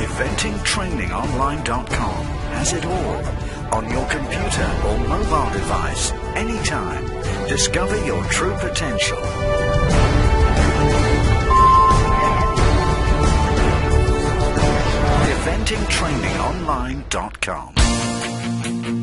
EventingTrainingOnline.com has it all on your computer or mobile device, anytime. Discover your true potential. EventingTrainingOnline.com.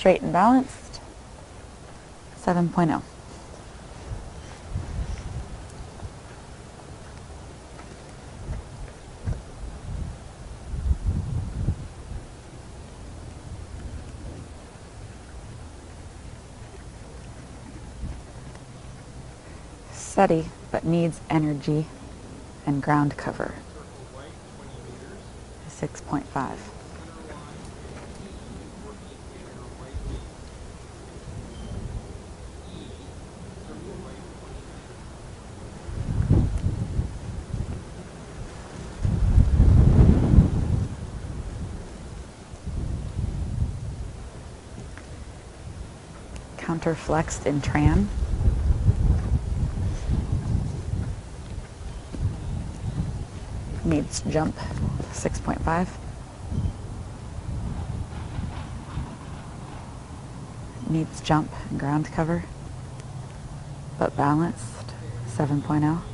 straight and balanced. oh. 7.0. Steady, but needs energy and ground cover. 6.5. Counterflexed in Tran. Needs jump, 6.5. Needs jump and ground cover, but balanced, 7.0.